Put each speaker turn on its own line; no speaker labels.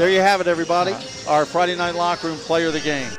there you have it, everybody. Our Friday Night Locker Room Player of the Game.